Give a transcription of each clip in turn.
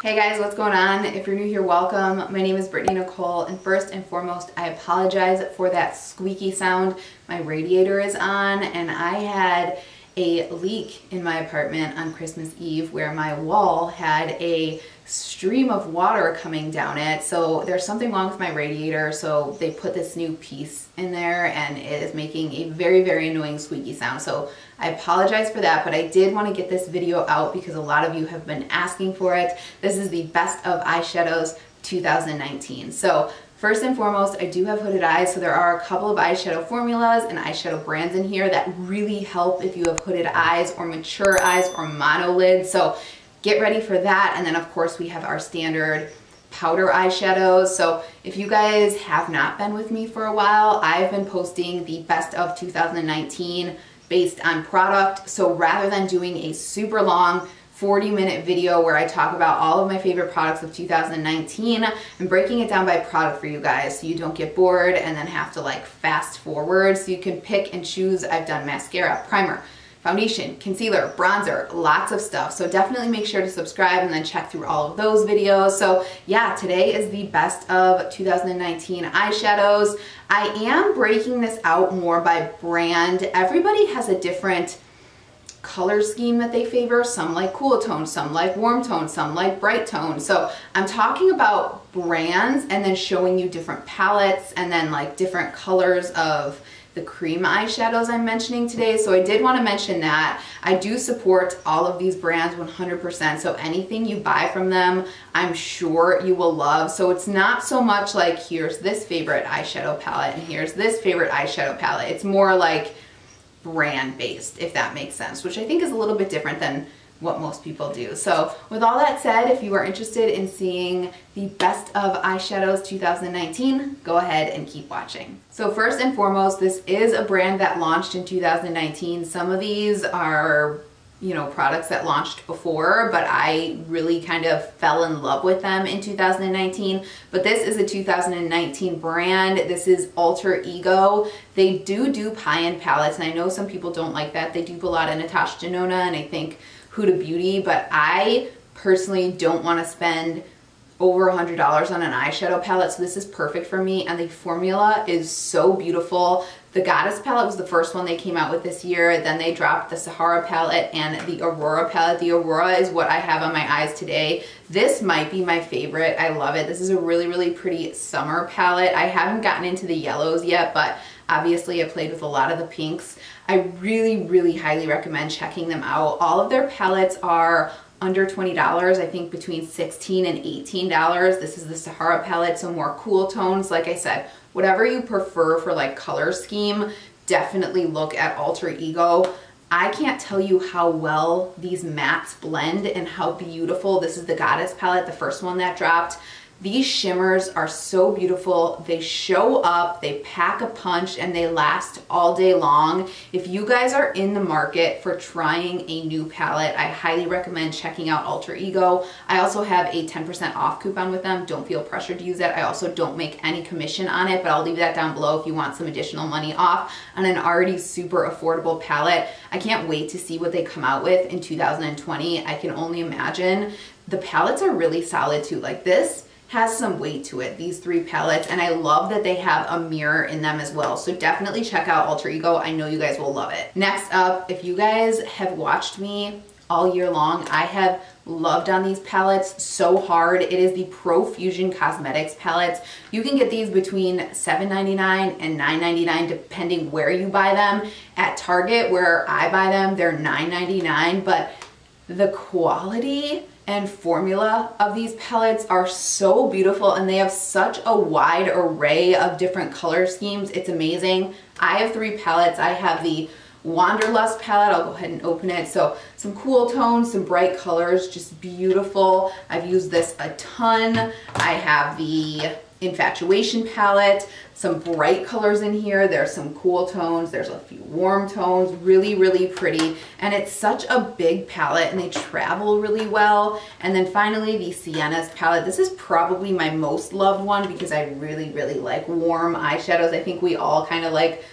Hey guys, what's going on? If you're new here, welcome. My name is Brittany Nichole, and first and foremost, I apologize for that squeaky sound. My radiator is on, and I had a leak in my apartment on Christmas Eve where my wall had a stream of water coming down it. So there's something wrong with my radiator. So they put this new piece in there and it is making a very, very annoying squeaky sound. So I apologize for that, but I did want to get this video out because a lot of you have been asking for it. This is the best of eyeshadows 2019. So First and foremost, I do have hooded eyes, so there are a couple of eyeshadow formulas and eyeshadow brands in here that really help if you have hooded eyes or mature eyes or monolids. So get ready for that. And then of course we have our standard powder eyeshadows. So if you guys have not been with me for a while, I've been posting the best of 2019 based on product. So rather than doing a super long 40 minute video where I talk about all of my favorite products of 2019 and breaking it down by product for you guys so you don't get bored and then have to like fast forward so you can pick and choose. I've done mascara, primer, foundation, concealer, bronzer, lots of stuff. So definitely make sure to subscribe and then check through all of those videos. So yeah, today is the best of 2019 eyeshadows. I am breaking this out more by brand. Everybody has a different color scheme that they favor. Some like cool tone, some like warm tone, some like bright tone. So I'm talking about brands and then showing you different palettes and then like different colors of the cream eyeshadows I'm mentioning today. So I did want to mention that. I do support all of these brands 100%. So anything you buy from them, I'm sure you will love. So it's not so much like here's this favorite eyeshadow palette and here's this favorite eyeshadow palette. It's more like brand based, if that makes sense, which I think is a little bit different than what most people do. So with all that said, if you are interested in seeing the best of eyeshadows 2019, go ahead and keep watching. So first and foremost, this is a brand that launched in 2019. Some of these are you know, products that launched before, but I really kind of fell in love with them in 2019. But this is a 2019 brand. This is Alter Ego. They do do pie-in palettes, and I know some people don't like that. They do a lot of Natasha Denona, and I think Huda Beauty, but I personally don't want to spend over a $100 on an eyeshadow palette, so this is perfect for me, and the formula is so beautiful. The Goddess palette was the first one they came out with this year, then they dropped the Sahara palette and the Aurora palette. The Aurora is what I have on my eyes today. This might be my favorite. I love it. This is a really, really pretty summer palette. I haven't gotten into the yellows yet, but obviously I played with a lot of the pinks. I really, really highly recommend checking them out. All of their palettes are under $20, I think between 16 and $18. This is the Sahara palette, so more cool tones. Like I said, whatever you prefer for like color scheme, definitely look at Alter Ego. I can't tell you how well these mattes blend and how beautiful. This is the Goddess palette, the first one that dropped. These shimmers are so beautiful. They show up, they pack a punch, and they last all day long. If you guys are in the market for trying a new palette, I highly recommend checking out Alter Ego. I also have a 10% off coupon with them. Don't feel pressured to use it. I also don't make any commission on it, but I'll leave that down below if you want some additional money off on an already super affordable palette. I can't wait to see what they come out with in 2020. I can only imagine. The palettes are really solid too. Like this, has some weight to it, these three palettes, and I love that they have a mirror in them as well. So definitely check out Alter Ego. I know you guys will love it. Next up, if you guys have watched me all year long, I have loved on these palettes so hard. It is the Profusion Cosmetics palettes. You can get these between $7.99 and $9.99 depending where you buy them. At Target, where I buy them, they're $9.99, but the quality and formula of these palettes are so beautiful and they have such a wide array of different color schemes. It's amazing. I have three palettes. I have the Wanderlust palette. I'll go ahead and open it. So some cool tones, some bright colors, just beautiful. I've used this a ton. I have the Infatuation palette, some bright colors in here. There's some cool tones. There's a few warm tones, really, really pretty. And it's such a big palette and they travel really well. And then finally the Sienna's palette. This is probably my most loved one because I really, really like warm eyeshadows. I think we all kind of like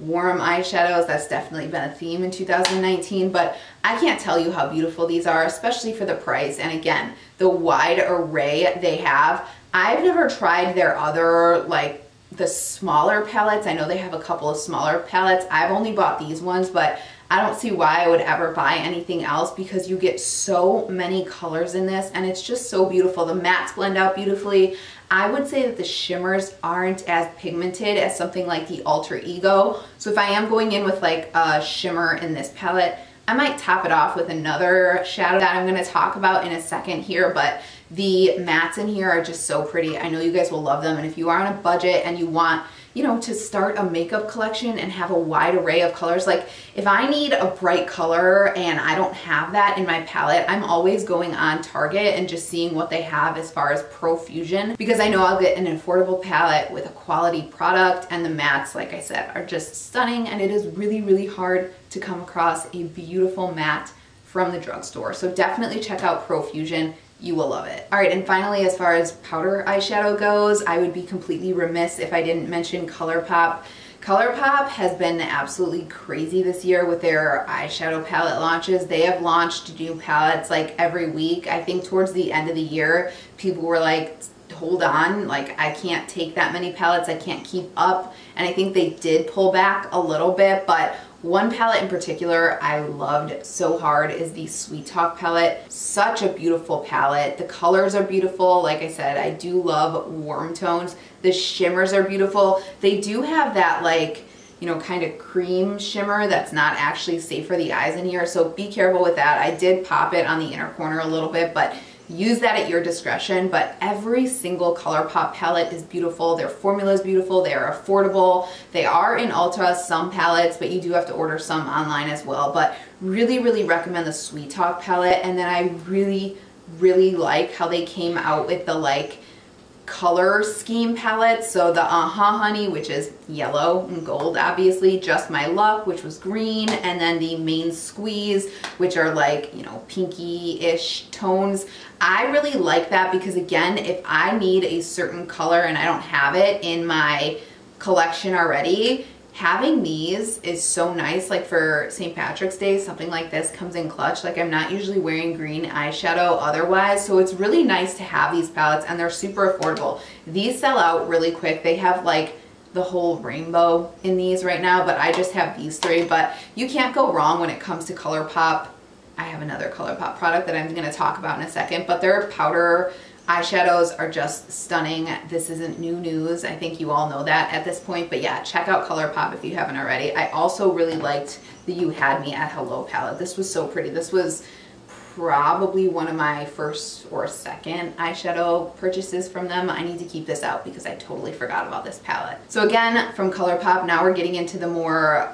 warm eyeshadows. That's definitely been a theme in 2019, but I can't tell you how beautiful these are, especially for the price. And again, the wide array they have. I've never tried their other like the smaller palettes. I know they have a couple of smaller palettes. I've only bought these ones, but I don't see why I would ever buy anything else because you get so many colors in this and it's just so beautiful. The mattes blend out beautifully. I would say that the shimmers aren't as pigmented as something like the Alter Ego. So if I am going in with like a shimmer in this palette, I might top it off with another shadow that I'm going to talk about in a second here, but the mattes in here are just so pretty. I know you guys will love them, and if you are on a budget and you want you know, to start a makeup collection and have a wide array of colors. Like if I need a bright color and I don't have that in my palette, I'm always going on Target and just seeing what they have as far as profusion because I know I'll get an affordable palette with a quality product and the mattes, like I said, are just stunning and it is really, really hard to come across a beautiful matte from the drugstore. So definitely check out Profusion you will love it. All right, and finally, as far as powder eyeshadow goes, I would be completely remiss if I didn't mention ColourPop. ColourPop has been absolutely crazy this year with their eyeshadow palette launches. They have launched new palettes like every week. I think towards the end of the year, people were like, hold on, like I can't take that many palettes, I can't keep up. And I think they did pull back a little bit, but one palette in particular I loved so hard is the Sweet Talk palette. Such a beautiful palette. The colors are beautiful. Like I said, I do love warm tones. The shimmers are beautiful. They do have that like, you know, kind of cream shimmer that's not actually safe for the eyes in here. So be careful with that. I did pop it on the inner corner a little bit, but use that at your discretion, but every single ColourPop palette is beautiful. Their formula is beautiful. They are affordable. They are in Ulta, some palettes, but you do have to order some online as well. But really, really recommend the Sweet Talk palette. And then I really, really like how they came out with the like color scheme palette. So the Aha Honey, which is yellow and gold, obviously. Just My Luck, which was green. And then the Main Squeeze, which are like, you know, pinky-ish tones. I really like that because again, if I need a certain color and I don't have it in my collection already, having these is so nice like for St. Patrick's Day something like this comes in clutch. Like I'm not usually wearing green eyeshadow otherwise so it's really nice to have these palettes and they're super affordable. These sell out really quick. They have like the whole rainbow in these right now but I just have these three. But you can't go wrong when it comes to ColourPop. I have another ColourPop product that I'm going to talk about in a second but their powder Eyeshadows are just stunning. This isn't new news. I think you all know that at this point. But yeah, check out ColourPop if you haven't already. I also really liked the You Had Me at Hello palette. This was so pretty. This was probably one of my first or second eyeshadow purchases from them. I need to keep this out because I totally forgot about this palette. So again, from ColourPop, now we're getting into the more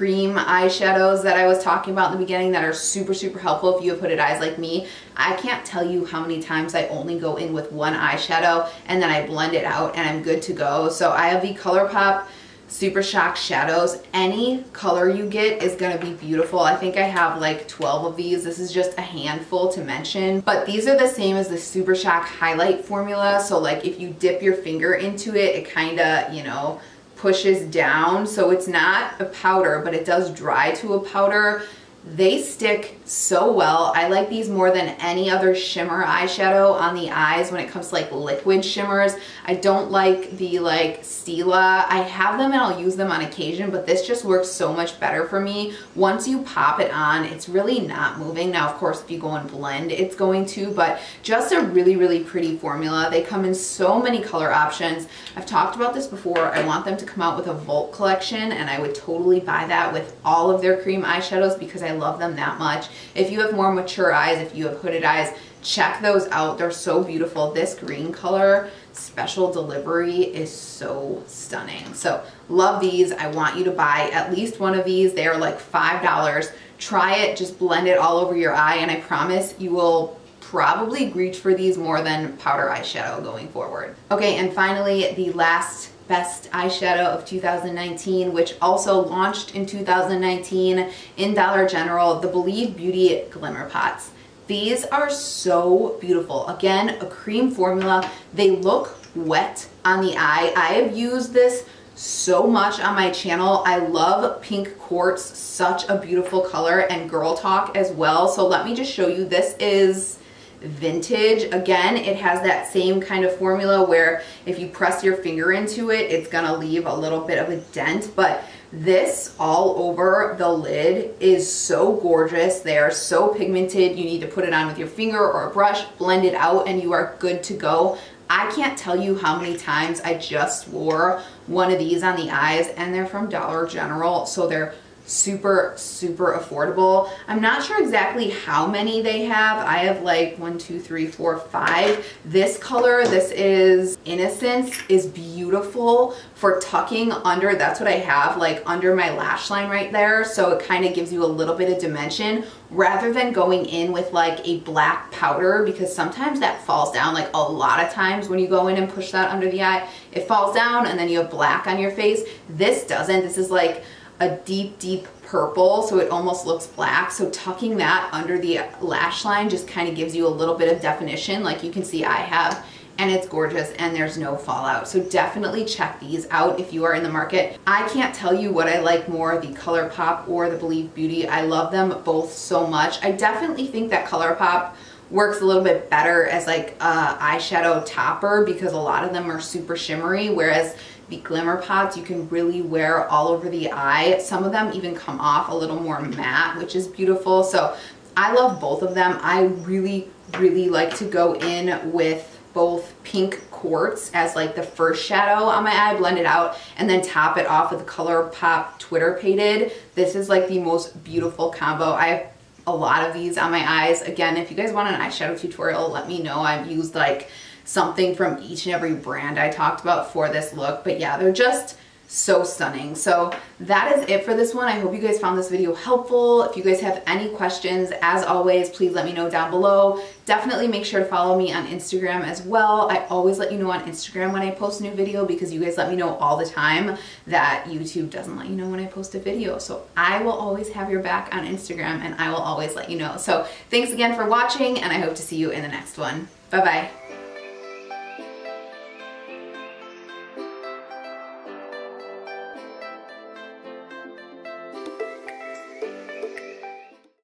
cream eyeshadows that I was talking about in the beginning that are super, super helpful if you have hooded eyes like me. I can't tell you how many times I only go in with one eyeshadow and then I blend it out and I'm good to go. So I have the ColourPop Super Shock Shadows. Any color you get is going to be beautiful. I think I have like 12 of these. This is just a handful to mention. But these are the same as the Super Shock Highlight formula. So like if you dip your finger into it, it kind of, you know, pushes down. So it's not a powder, but it does dry to a powder. They stick so well. I like these more than any other shimmer eyeshadow on the eyes when it comes to like liquid shimmers. I don't like the like Stila. I have them and I'll use them on occasion, but this just works so much better for me. Once you pop it on, it's really not moving. Now, of course, if you go and blend, it's going to, but just a really, really pretty formula. They come in so many color options. I've talked about this before. I want them to come out with a Vault collection and I would totally buy that with all of their cream eyeshadows because I love them that much. If you have more mature eyes, if you have hooded eyes, check those out. They're so beautiful. This green color special delivery is so stunning. So love these. I want you to buy at least one of these. They are like $5. Try it, just blend it all over your eye and I promise you will probably reach for these more than powder eyeshadow going forward. Okay, and finally, the last best eyeshadow of 2019, which also launched in 2019 in Dollar General, the Believe Beauty Glimmer Pots. These are so beautiful. Again, a cream formula. They look wet on the eye. I have used this so much on my channel. I love pink quartz, such a beautiful color and girl talk as well. So let me just show you, this is vintage. Again, it has that same kind of formula where if you press your finger into it, it's gonna leave a little bit of a dent, but this all over the lid is so gorgeous. They are so pigmented. You need to put it on with your finger or a brush, blend it out, and you are good to go. I can't tell you how many times I just wore one of these on the eyes and they're from Dollar General. So they're super, super affordable. I'm not sure exactly how many they have. I have like one, two, three, four, five. This color, this is Innocence, is beautiful for tucking under. That's what I have, like under my lash line right there. So it kind of gives you a little bit of dimension rather than going in with like a black powder because sometimes that falls down like a lot of times when you go in and push that under the eye, it falls down and then you have black on your face. This doesn't. This is like a deep, deep purple, so it almost looks black. So tucking that under the lash line just kind of gives you a little bit of definition like you can see I have and it's gorgeous and there's no fallout. So definitely check these out if you are in the market. I can't tell you what I like more, the ColourPop or the Believe Beauty. I love them both so much. I definitely think that ColourPop works a little bit better as like a eyeshadow topper because a lot of them are super shimmery, whereas the Glimmer Pots you can really wear all over the eye. Some of them even come off a little more matte, which is beautiful. So I love both of them. I really, really like to go in with both pink quartz as like the first shadow on my eye, blend it out, and then top it off with ColourPop Twitter Painted. This is like the most beautiful combo. I have a lot of these on my eyes. Again, if you guys want an eyeshadow tutorial, let me know. I've used like something from each and every brand I talked about for this look. But yeah, they're just so stunning. So that is it for this one. I hope you guys found this video helpful. If you guys have any questions, as always, please let me know down below. Definitely make sure to follow me on Instagram as well. I always let you know on Instagram when I post a new video because you guys let me know all the time that YouTube doesn't let you know when I post a video. So I will always have your back on Instagram and I will always let you know. So thanks again for watching and I hope to see you in the next one. Bye-bye.